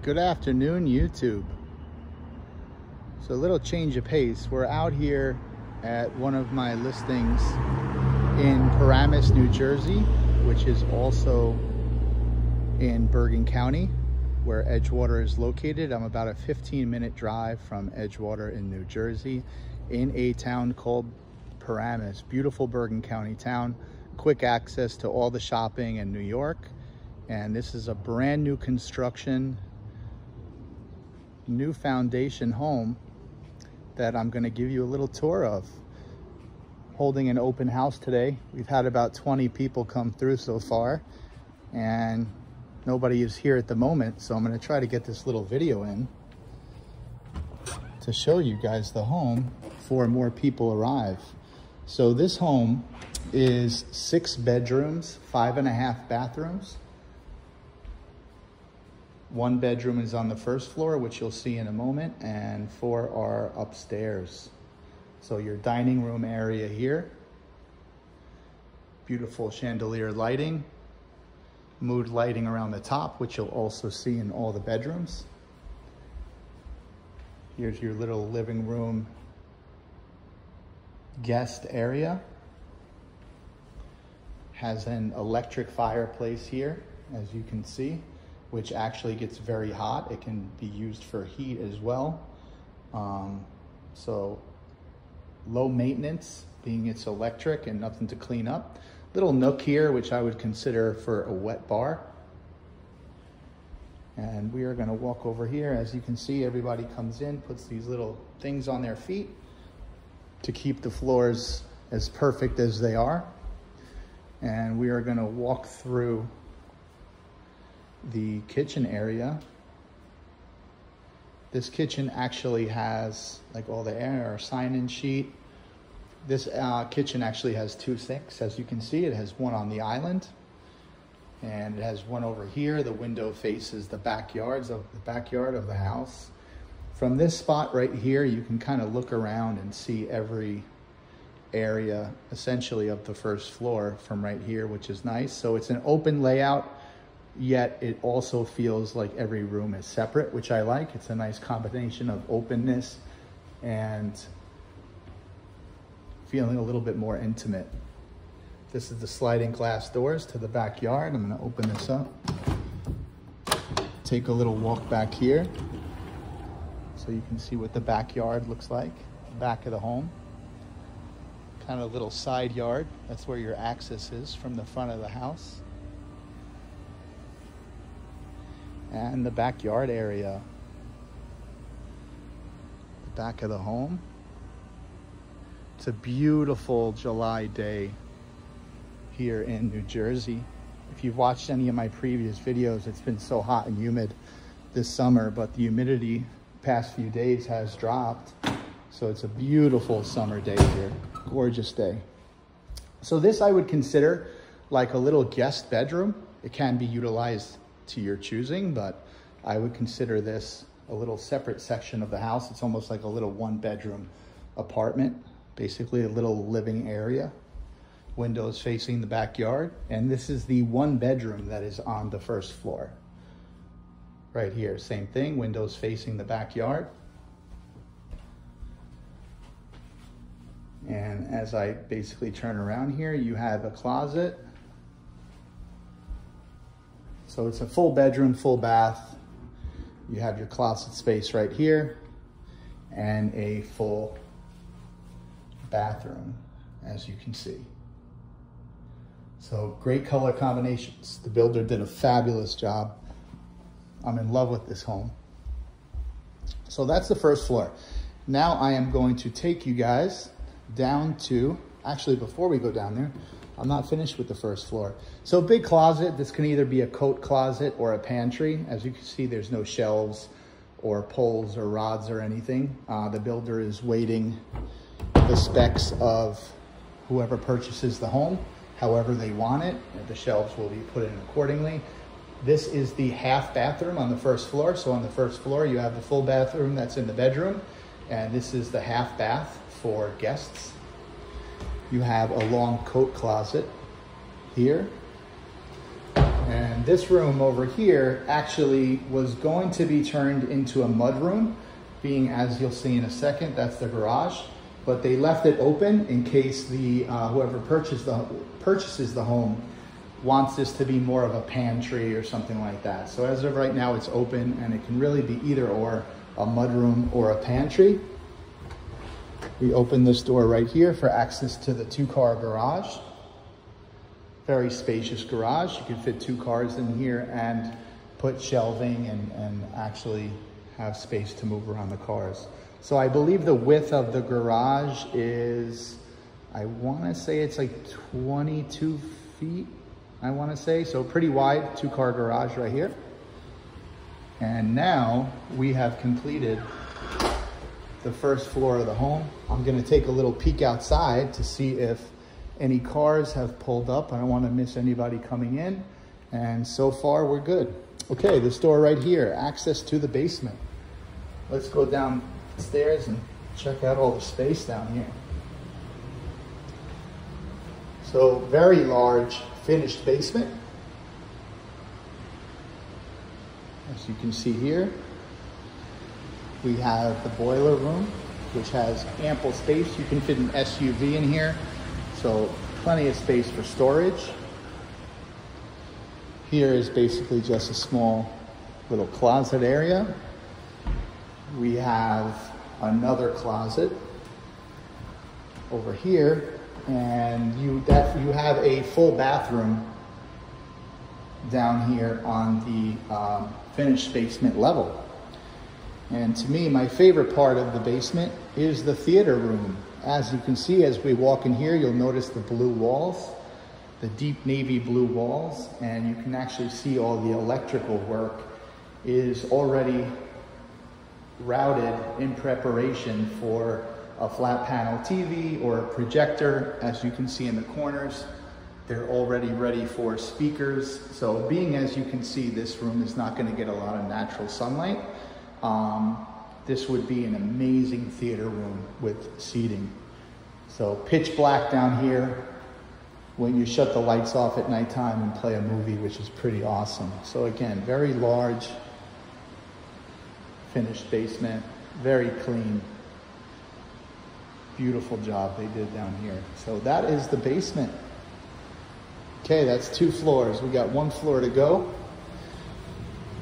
Good afternoon, YouTube. So a little change of pace. We're out here at one of my listings in Paramus, New Jersey, which is also in Bergen County, where Edgewater is located. I'm about a 15 minute drive from Edgewater in New Jersey in a town called Paramus. Beautiful Bergen County town. Quick access to all the shopping in New York. And this is a brand new construction, new foundation home that I'm gonna give you a little tour of. Holding an open house today. We've had about 20 people come through so far and nobody is here at the moment. So I'm gonna try to get this little video in to show you guys the home before more people arrive. So this home is six bedrooms, five and a half bathrooms. One bedroom is on the first floor, which you'll see in a moment, and four are upstairs. So your dining room area here. Beautiful chandelier lighting. Mood lighting around the top, which you'll also see in all the bedrooms. Here's your little living room guest area. Has an electric fireplace here, as you can see which actually gets very hot. It can be used for heat as well. Um, so low maintenance, being it's electric and nothing to clean up. Little nook here, which I would consider for a wet bar. And we are gonna walk over here. As you can see, everybody comes in, puts these little things on their feet to keep the floors as perfect as they are. And we are gonna walk through the kitchen area. This kitchen actually has like all the air sign-in sheet. This uh, kitchen actually has two sinks. As you can see, it has one on the island and it has one over here. The window faces the backyards of the backyard of the house. From this spot right here, you can kind of look around and see every area essentially of the first floor from right here, which is nice. So it's an open layout yet it also feels like every room is separate, which I like. It's a nice combination of openness and feeling a little bit more intimate. This is the sliding glass doors to the backyard. I'm gonna open this up. Take a little walk back here so you can see what the backyard looks like, back of the home. Kind of a little side yard. That's where your access is from the front of the house. And the backyard area. The back of the home. It's a beautiful July day here in New Jersey. If you've watched any of my previous videos, it's been so hot and humid this summer, but the humidity past few days has dropped. So it's a beautiful summer day here, gorgeous day. So this I would consider like a little guest bedroom. It can be utilized to your choosing, but I would consider this a little separate section of the house. It's almost like a little one bedroom apartment, basically a little living area. Windows facing the backyard. And this is the one bedroom that is on the first floor. Right here, same thing, windows facing the backyard. And as I basically turn around here, you have a closet so it's a full bedroom, full bath. You have your closet space right here and a full bathroom, as you can see. So great color combinations. The builder did a fabulous job. I'm in love with this home. So that's the first floor. Now I am going to take you guys down to, actually before we go down there, I'm not finished with the first floor. So big closet, this can either be a coat closet or a pantry. As you can see, there's no shelves or poles or rods or anything. Uh, the builder is waiting the specs of whoever purchases the home, however they want it. The shelves will be put in accordingly. This is the half bathroom on the first floor. So on the first floor, you have the full bathroom that's in the bedroom. And this is the half bath for guests. You have a long coat closet here. And this room over here actually was going to be turned into a mud room, being as you'll see in a second, that's the garage. But they left it open in case the uh, whoever the, purchases the home wants this to be more of a pantry or something like that. So as of right now, it's open and it can really be either or, a mudroom or a pantry. We open this door right here for access to the two car garage. Very spacious garage. You can fit two cars in here and put shelving and, and actually have space to move around the cars. So I believe the width of the garage is, I wanna say it's like 22 feet, I wanna say. So pretty wide, two car garage right here. And now we have completed the first floor of the home. I'm gonna take a little peek outside to see if any cars have pulled up. I don't wanna miss anybody coming in. And so far we're good. Okay, this door right here, access to the basement. Let's go downstairs and check out all the space down here. So very large finished basement. As you can see here, we have the boiler room, which has ample space. You can fit an SUV in here, so plenty of space for storage. Here is basically just a small little closet area. We have another closet over here, and you, that, you have a full bathroom down here on the um, finished basement level. And to me, my favorite part of the basement is the theater room. As you can see, as we walk in here, you'll notice the blue walls, the deep navy blue walls, and you can actually see all the electrical work is already routed in preparation for a flat panel TV or a projector, as you can see in the corners. They're already ready for speakers. So being as you can see, this room is not gonna get a lot of natural sunlight. Um, this would be an amazing theater room with seating. So pitch black down here when you shut the lights off at nighttime and play a movie, which is pretty awesome. So again, very large, finished basement, very clean. Beautiful job they did down here. So that is the basement. Okay, that's two floors. We got one floor to go.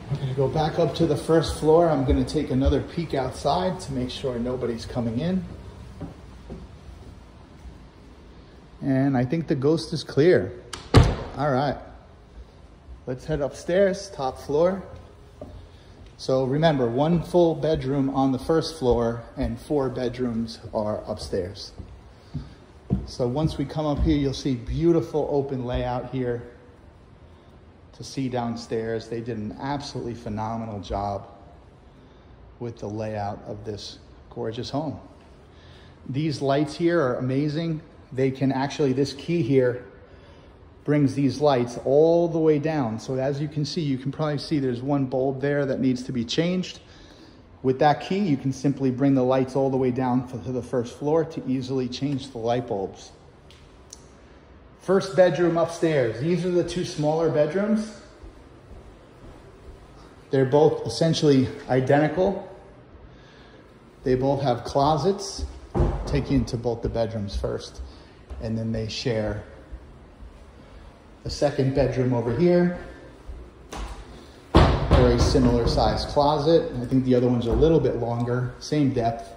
We're gonna go back up to the first floor. I'm gonna take another peek outside to make sure nobody's coming in. And I think the ghost is clear. All right, let's head upstairs, top floor. So remember, one full bedroom on the first floor and four bedrooms are upstairs. So once we come up here, you'll see beautiful open layout here to see downstairs. They did an absolutely phenomenal job with the layout of this gorgeous home. These lights here are amazing. They can actually, this key here brings these lights all the way down. So as you can see, you can probably see there's one bulb there that needs to be changed. With that key, you can simply bring the lights all the way down to the first floor to easily change the light bulbs. First bedroom upstairs. These are the two smaller bedrooms. They're both essentially identical. They both have closets. Take you into both the bedrooms first. And then they share a second bedroom over here very similar size closet. I think the other one's a little bit longer, same depth.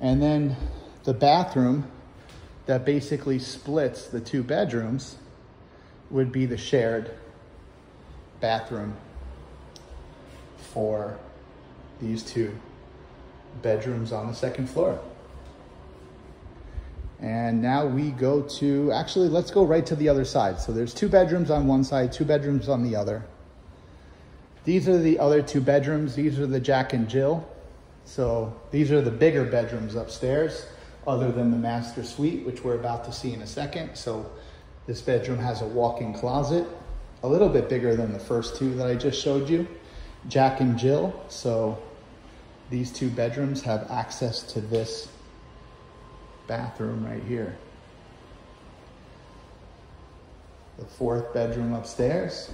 And then the bathroom that basically splits the two bedrooms would be the shared bathroom for these two bedrooms on the second floor. And now we go to, actually, let's go right to the other side. So there's two bedrooms on one side, two bedrooms on the other. These are the other two bedrooms. These are the Jack and Jill. So these are the bigger bedrooms upstairs, other than the master suite, which we're about to see in a second. So this bedroom has a walk-in closet, a little bit bigger than the first two that I just showed you. Jack and Jill. So these two bedrooms have access to this bathroom right here. The fourth bedroom upstairs.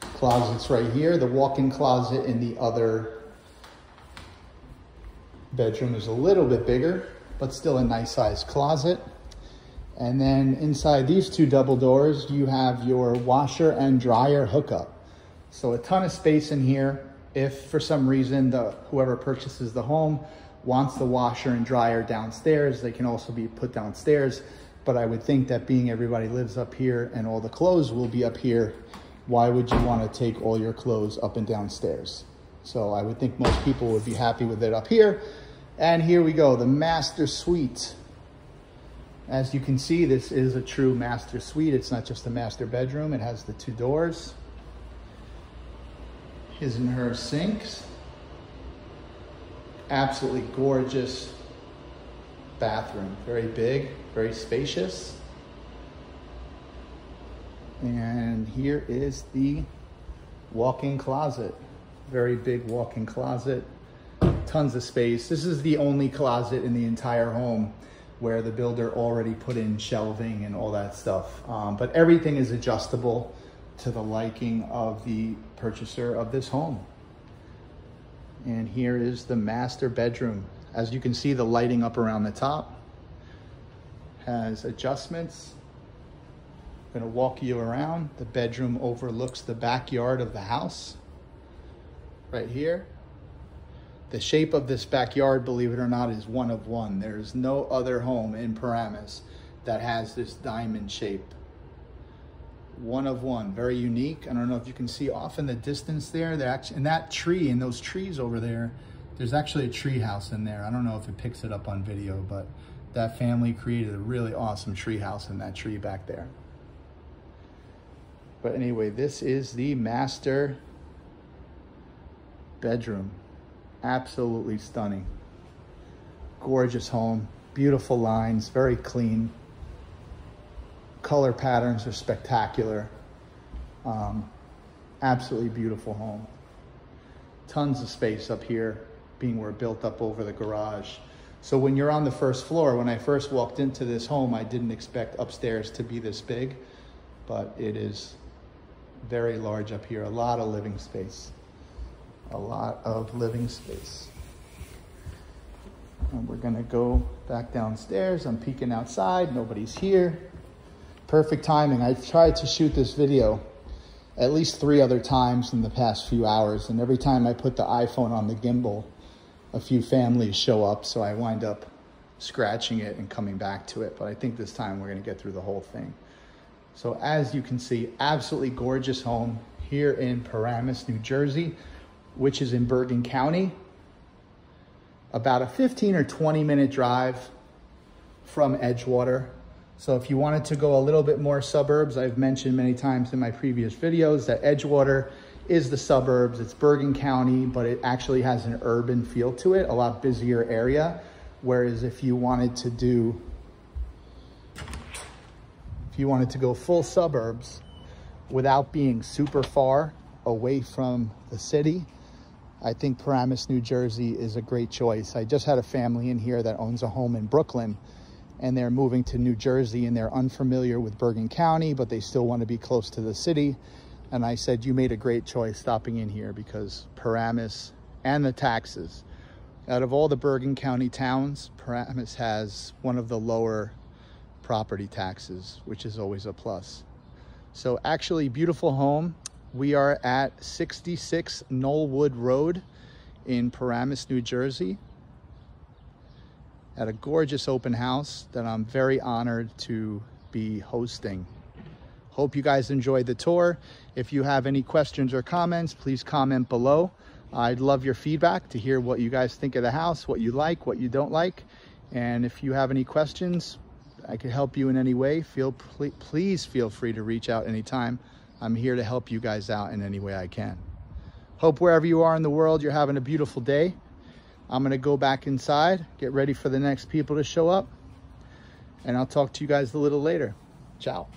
Closets right here. The walk-in closet in the other bedroom is a little bit bigger, but still a nice sized closet. And then inside these two double doors, you have your washer and dryer hookup. So a ton of space in here. If for some reason the whoever purchases the home wants the washer and dryer downstairs, they can also be put downstairs. But I would think that being everybody lives up here and all the clothes will be up here, why would you want to take all your clothes up and downstairs? So I would think most people would be happy with it up here. And here we go, the master suite. As you can see, this is a true master suite. It's not just a master bedroom. It has the two doors. His and her sinks. Absolutely gorgeous bathroom. Very big, very spacious. And here is the walk-in closet. Very big walk-in closet. Tons of space. This is the only closet in the entire home where the builder already put in shelving and all that stuff. Um, but everything is adjustable to the liking of the purchaser of this home. And here is the master bedroom. As you can see, the lighting up around the top has adjustments. I'm gonna walk you around. The bedroom overlooks the backyard of the house right here. The shape of this backyard, believe it or not, is one of one. There's no other home in Paramus that has this diamond shape. One of one, very unique. I don't know if you can see off in the distance there, That actually, in that tree, and those trees over there, there's actually a tree house in there. I don't know if it picks it up on video, but that family created a really awesome tree house in that tree back there. But anyway, this is the master bedroom. Absolutely stunning. Gorgeous home, beautiful lines, very clean. Color patterns are spectacular. Um, absolutely beautiful home. Tons of space up here, being we're built up over the garage. So when you're on the first floor, when I first walked into this home, I didn't expect upstairs to be this big, but it is very large up here, a lot of living space a lot of living space. And we're gonna go back downstairs. I'm peeking outside, nobody's here. Perfect timing. I've tried to shoot this video at least three other times in the past few hours. And every time I put the iPhone on the gimbal, a few families show up. So I wind up scratching it and coming back to it. But I think this time we're gonna get through the whole thing. So as you can see, absolutely gorgeous home here in Paramus, New Jersey which is in Bergen County, about a 15 or 20 minute drive from Edgewater. So if you wanted to go a little bit more suburbs, I've mentioned many times in my previous videos that Edgewater is the suburbs. It's Bergen County, but it actually has an urban feel to it, a lot busier area. Whereas if you wanted to do, if you wanted to go full suburbs without being super far away from the city, I think Paramus, New Jersey is a great choice. I just had a family in here that owns a home in Brooklyn and they're moving to New Jersey and they're unfamiliar with Bergen County, but they still want to be close to the city. And I said, you made a great choice stopping in here because Paramus and the taxes. Out of all the Bergen County towns, Paramus has one of the lower property taxes, which is always a plus. So actually beautiful home. We are at 66 Knollwood Road in Paramus, New Jersey at a gorgeous open house that I'm very honored to be hosting. Hope you guys enjoyed the tour. If you have any questions or comments, please comment below. I'd love your feedback to hear what you guys think of the house, what you like, what you don't like. And if you have any questions, I can help you in any way. Feel Please feel free to reach out anytime. I'm here to help you guys out in any way I can. Hope wherever you are in the world, you're having a beautiful day. I'm gonna go back inside, get ready for the next people to show up, and I'll talk to you guys a little later. Ciao.